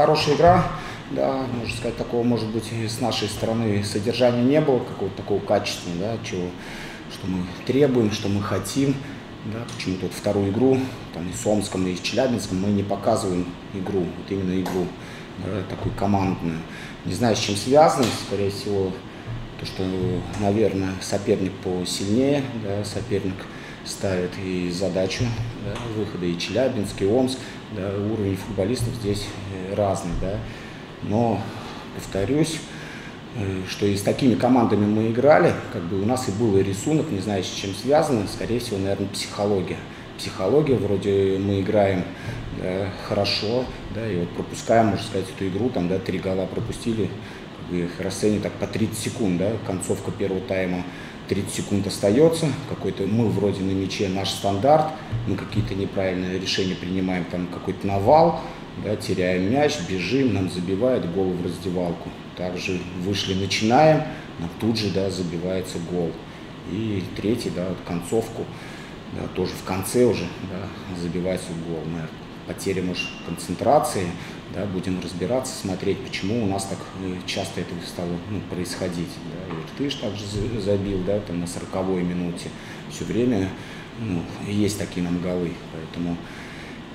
хорошая игра, да, можно сказать, такого, может быть, с нашей стороны содержания не было, какого-то такого качественного, да, чего, что мы требуем, что мы хотим, да, почему-то вот вторую игру, там и с Омском, и с Челябинском мы не показываем игру, вот именно игру, да, такую командную. Не знаю, с чем связано, скорее всего, то, что, наверное, соперник посильнее, да, соперник ставит и задачу да, выхода и Челябинск, и Омск, да, уровень футболистов здесь э, разный, да, но, повторюсь, э, что и с такими командами мы играли, как бы у нас и был рисунок, не знаю, с чем связано, скорее всего, наверное, психология. Психология, вроде мы играем да, хорошо, да, и вот пропускаем, можно сказать, эту игру, там, да, три гола пропустили, как бы их расценивают так по 30 секунд, да, концовка первого тайма, 30 секунд остается, какой-то мы вроде на мяче наш стандарт, мы какие-то неправильные решения принимаем, там какой-то навал, да, теряем мяч, бежим, нам забивают гол в раздевалку. Также вышли, начинаем, нам тут же да, забивается гол. И третий, да, вот концовку, да, тоже в конце уже да, забивается гол. Наверное, потеря, может, концентрации, да, будем разбираться, смотреть, почему у нас так э, часто это стало ну, происходить. Да. И вот Тыш также забил да, там, на 40-й минуте. Все время ну, есть такие нам голы, поэтому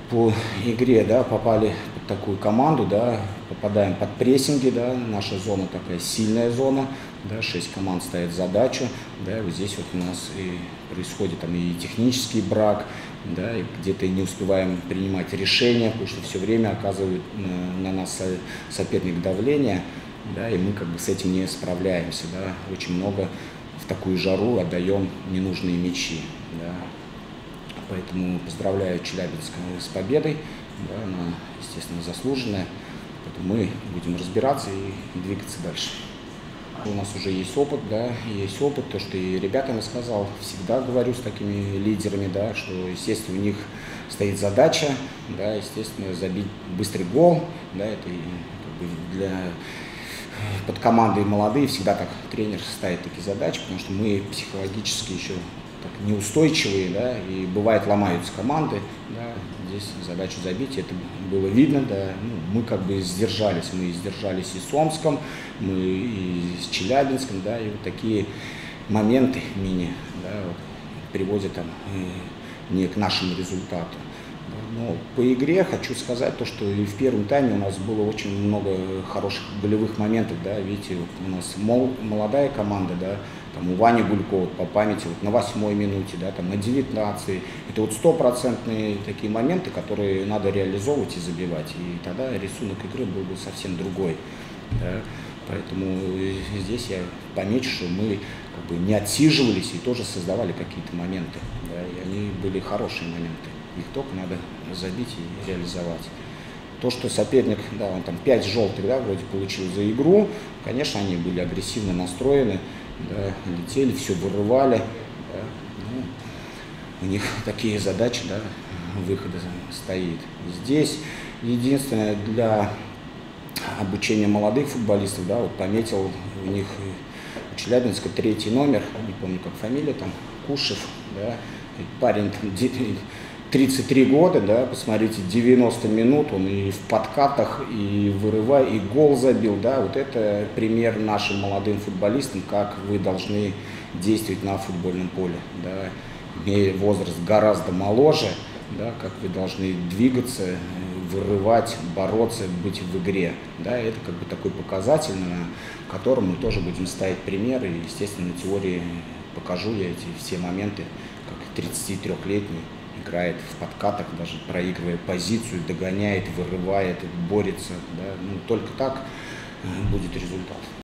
по игре, да, попали под такую команду, да, попадаем под прессинги, да, наша зона такая сильная зона, да, шесть команд ставят задачу, да, вот здесь вот у нас и происходит там и технический брак, да, и где-то не успеваем принимать решения, потому что все время оказывают на, на нас соперник давление, да, и мы как бы с этим не справляемся, да, очень много в такую жару отдаем ненужные мячи, да, Поэтому поздравляю Челябинск с победой. Да, она, естественно, заслуженная. Поэтому мы будем разбираться и двигаться дальше. У нас уже есть опыт, да, есть опыт, то, что и ребятам я сказал, всегда говорю с такими лидерами, да, что, естественно, у них стоит задача, да, естественно, забить быстрый гол, да, это для под командой молодые всегда так тренер ставит такие задачи, потому что мы психологически еще так, неустойчивые, да, и бывает ломаются команды, да, здесь задачу забить, это было видно, да, ну, мы как бы сдержались, мы сдержались и с Омском, мы и с Челябинском, да, и вот такие моменты мини, да, вот, приводят там э, не к нашему результату. Но по игре хочу сказать то, что и в первом тайме у нас было очень много хороших голевых моментов, да, видите, у нас мол, молодая команда, да, там у Вани Гулькова по памяти вот на восьмой минуте, да, там на 19 это вот стопроцентные такие моменты, которые надо реализовывать и забивать, и тогда рисунок игры был бы совсем другой, да. Поэтому здесь я помечу, что мы как бы не отсиживались и тоже создавали какие-то моменты, да, и они были хорошие моменты. Их только надо забить и реализовать. То, что соперник, да, он там 5 желтых, да, вроде получил за игру, конечно, они были агрессивно настроены, да, летели, все вырывали. Да, ну, у них такие задачи, да, выхода стоит. Здесь единственное для обучения молодых футболистов, да, вот пометил у них у Челябинска третий номер, не помню как фамилия там, Кушев, да, парень 33 года, да, посмотрите, 90 минут он и в подкатах, и вырывая, и гол забил, да, вот это пример нашим молодым футболистам, как вы должны действовать на футбольном поле, да, имея возраст гораздо моложе, да, как вы должны двигаться, вырывать, бороться, быть в игре, да, это как бы такой показатель, на котором мы тоже будем ставить примеры, и, естественно, на теории покажу я эти все моменты, как 33-летний играет в подкатах, даже проигрывая позицию, догоняет, вырывает, борется. Да? Ну, только так будет результат.